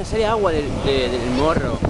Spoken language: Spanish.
mira, sale agua del, de- del morro.